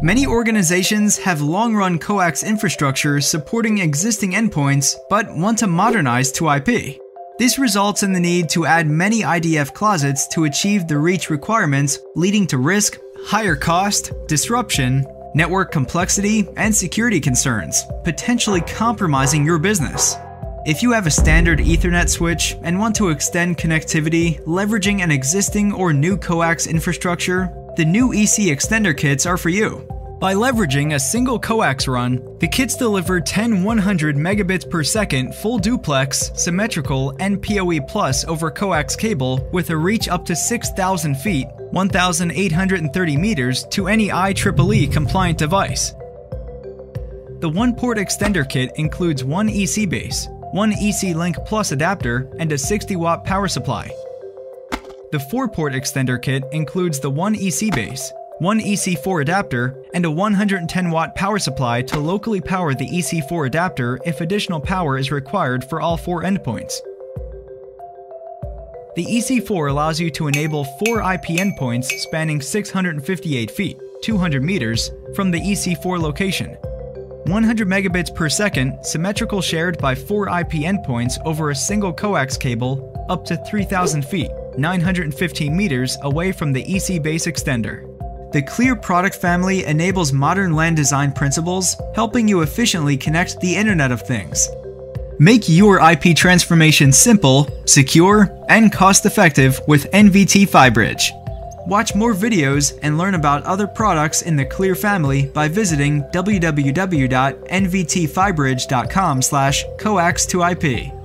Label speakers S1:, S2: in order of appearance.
S1: Many organizations have long run coax infrastructure supporting existing endpoints but want to modernize to IP. This results in the need to add many IDF closets to achieve the reach requirements, leading to risk, higher cost, disruption, network complexity, and security concerns, potentially compromising your business. If you have a standard Ethernet switch and want to extend connectivity leveraging an existing or new coax infrastructure, the new EC extender kits are for you. By leveraging a single coax run, the kits deliver 10 100 megabits per second full duplex, symmetrical, and PoE Plus over coax cable with a reach up to 6,000 feet 1,830 meters to any IEEE compliant device. The one port extender kit includes one EC base, one EC Link Plus adapter, and a 60 watt power supply. The 4 port extender kit includes the one EC base, one EC4 adapter, and a 110 watt power supply to locally power the EC4 adapter if additional power is required for all four endpoints. The EC4 allows you to enable four IP endpoints spanning 658 feet, 200 meters, from the EC4 location. 100 megabits per second, symmetrical shared by four IP endpoints over a single coax cable up to 3,000 feet, 915 meters away from the EC base extender. The CLEER product family enables modern LAN design principles, helping you efficiently connect the Internet of Things. Make your IP transformation simple, secure, and cost-effective with NVT PhyBridge. Watch more videos and learn about other products in the CLEER family by visiting www.nvtphybridge.com slash coax2ip.